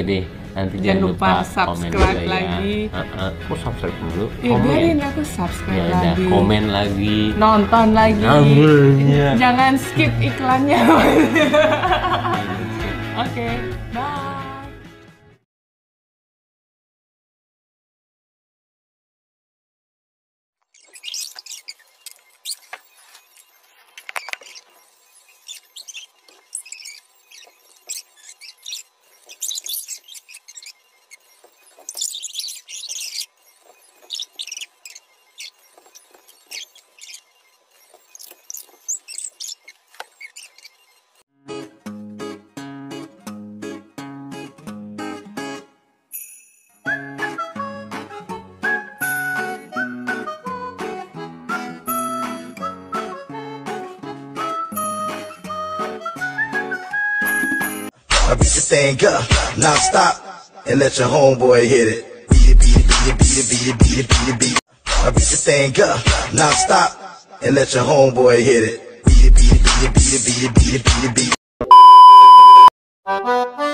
deh. Nanti Jangan jangan, lupa komen subscribe juga lagi. Ya. Heeh. Kok subscribe dulu? Ya biarin aku subscribe Ya lagi. komen lagi. Nonton lagi. Namanya. Jangan skip iklannya. Oke, bye. I beat the thing up, non-stop, and let your homeboy hit it. Beat it, beat it, beat it, beat it, beat it, beat it, beat it, beat it. I beat the thing up, non-stop, and let your homeboy hit it. Beat it, beat it, beat it, beat it, beat it, beat it, beat it, beat.